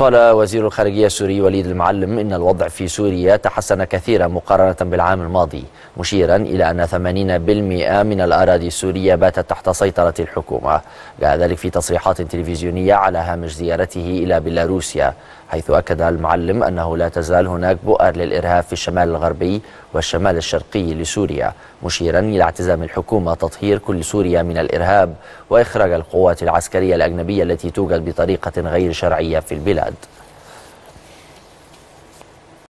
قال وزير الخارجية السوري وليد المعلم إن الوضع في سوريا تحسن كثيرا مقارنة بالعام الماضي مشيرا إلى أن 80% من الأراضي السورية باتت تحت سيطرة الحكومة. جاء ذلك في تصريحات تلفزيونية على هامش زيارته إلى بيلاروسيا. حيث أكد المعلم أنه لا تزال هناك بؤر للإرهاب في الشمال الغربي والشمال الشرقي لسوريا مشيرا إلى اعتزام الحكومة تطهير كل سوريا من الإرهاب وإخراج القوات العسكرية الأجنبية التي توجد بطريقة غير شرعية في البلاد.